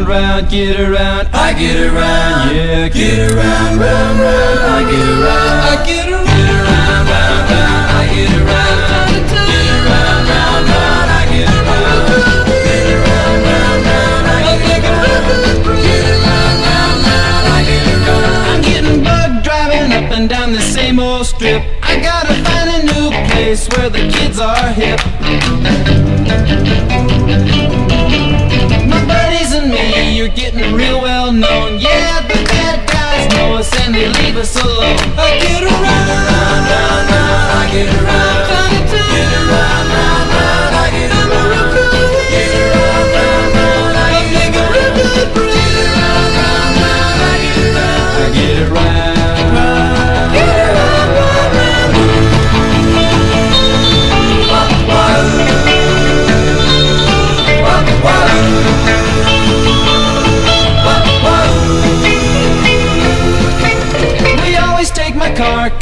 round, round, get around. I get around, yeah, get round, round. I get around, I get around, round, round. I get around. I get around, get around, round, round. I get around, get around, round, round. I get around. I'm getting bug driving up and down the same old strip. I gotta find a new place where the kids are hip. Real well known. Yeah, the bad guys know us and they leave us uh, alone. I get around,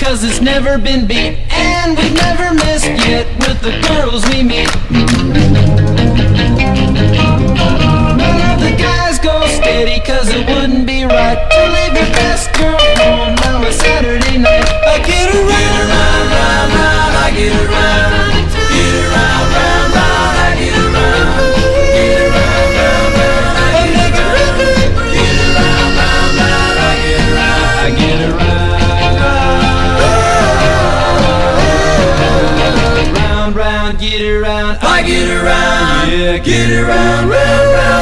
cause it's never been beat. And we've never missed yet with the girls we meet. None of the guys go steady cause it wouldn't be right to leave your best girl home on a Saturday. around, get around, I get around, yeah, get around, round, round.